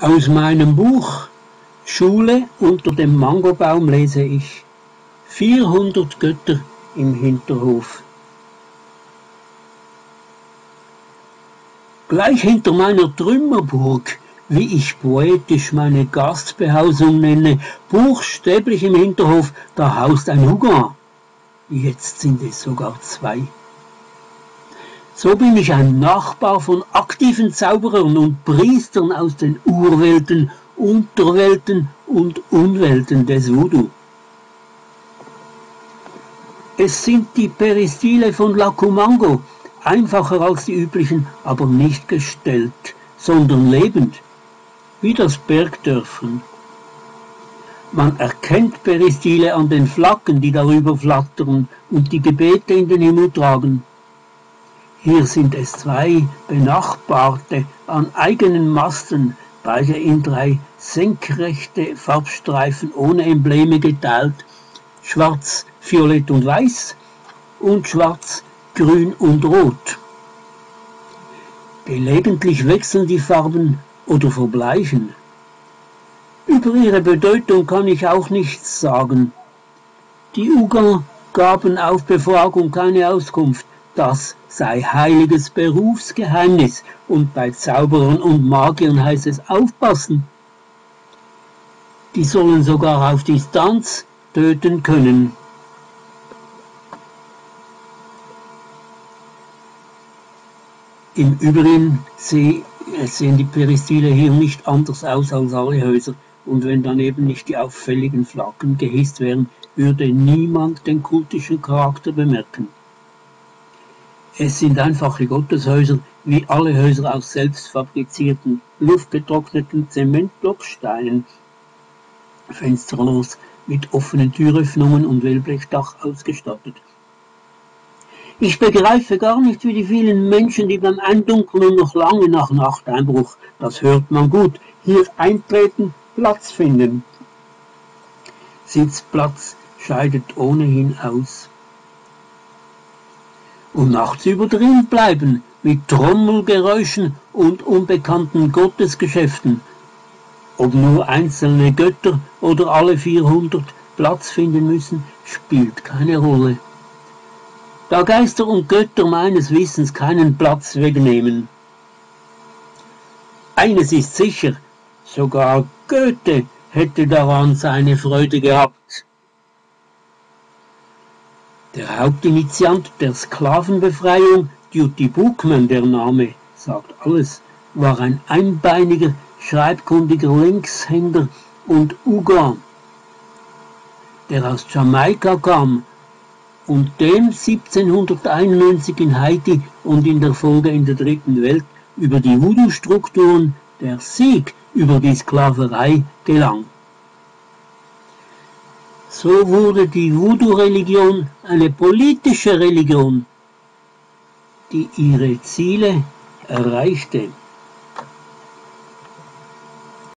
Aus meinem Buch Schule unter dem Mangobaum lese ich Vierhundert Götter im Hinterhof. Gleich hinter meiner Trümmerburg, wie ich poetisch meine Gastbehausung nenne, buchstäblich im Hinterhof, da haust ein Hugan. Jetzt sind es sogar zwei. So bin ich ein Nachbar von aktiven Zauberern und Priestern aus den Urwelten, Unterwelten und Unwelten des Voodoo. Es sind die Peristyle von Lacumango, einfacher als die üblichen, aber nicht gestellt, sondern lebend, wie das Bergdörfern. Man erkennt Peristyle an den Flaggen, die darüber flattern und die Gebete in den Himmel tragen. Hier sind es zwei benachbarte an eigenen Masten, beide in drei senkrechte Farbstreifen ohne Embleme geteilt, schwarz, violett und weiß und schwarz, grün und rot. Gelegentlich wechseln die Farben oder verbleichen. Über ihre Bedeutung kann ich auch nichts sagen. Die Uga gaben auf Befragung keine Auskunft, das sei heiliges Berufsgeheimnis und bei Zauberern und Magiern heißt es aufpassen. Die sollen sogar auf Distanz töten können. Im Übrigen sehen die Peristyle hier nicht anders aus als alle Häuser und wenn daneben nicht die auffälligen Flaggen gehisst wären, würde niemand den kultischen Charakter bemerken. Es sind einfache Gotteshäuser, wie alle Häuser aus selbst fabrizierten, luftgetrockneten Zementblocksteinen, fensterlos, mit offenen Türöffnungen und Wellblechdach ausgestattet. Ich begreife gar nicht, wie die vielen Menschen, die beim Eindunkeln und noch lange nach Nachteinbruch, das hört man gut, hier eintreten, Platz finden. Sitzplatz scheidet ohnehin aus und nachts über drin bleiben mit Trommelgeräuschen und unbekannten Gottesgeschäften. Ob nur einzelne Götter oder alle 400 Platz finden müssen, spielt keine Rolle. Da Geister und Götter meines Wissens keinen Platz wegnehmen. Eines ist sicher, sogar Goethe hätte daran seine Freude gehabt. Der Hauptinitiant der Sklavenbefreiung, Duty Bookman der Name, sagt alles, war ein einbeiniger, schreibkundiger Linkshänder und Uga, der aus Jamaika kam und dem 1791 in Haiti und in der Folge in der dritten Welt über die Voodoo-Strukturen der Sieg über die Sklaverei gelang. So wurde die Voodoo-Religion eine politische Religion, die ihre Ziele erreichte.